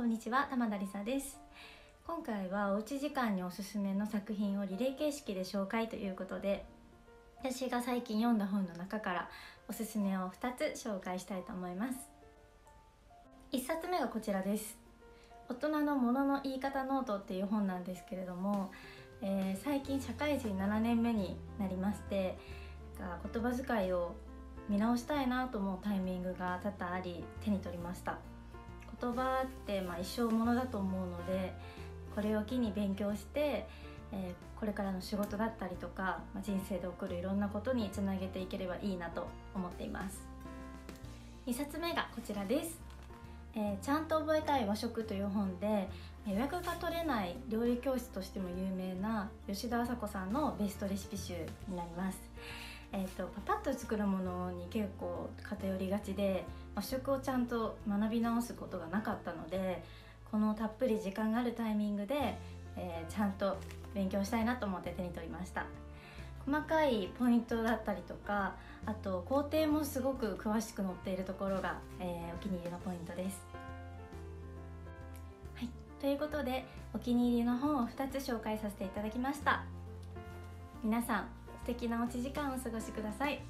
こんにちは玉田理沙です。今回はおうち時間におすすめの作品をリレー形式で紹介ということで私が最近読んだ本の中からおすすめを2つ紹介したいと思います。1冊目がこちらです。大人のものの言い方ノートっていう本なんですけれども、えー、最近社会人7年目になりまして言葉遣いを見直したいなと思うタイミングが多々あり手に取りました。言葉ってまあ一生ものだと思うのでこれを機に勉強して、えー、これからの仕事だったりとか、まあ、人生で起こるいろんなことにつなげていければいいなと思っています。2冊目がこちらです、えー、ちゃんと覚えたい和食という本で予約が取れない料理教室としても有名な吉田麻子さんのベストレシピ集になります。えーと、パパッと作るものに結構偏りがちで和食をちゃんと学び直すことがなかったのでこのたっぷり時間があるタイミングで、えー、ちゃんと勉強したいなと思って手に取りました。細かいポイントだったりとかあと工程もすごく詳しく載っているところが、えー、お気に入りのポイントです。はい。ということでお気に入りの本を2つ紹介させていただきました。皆さん素敵なおうち時間をお過ごしください。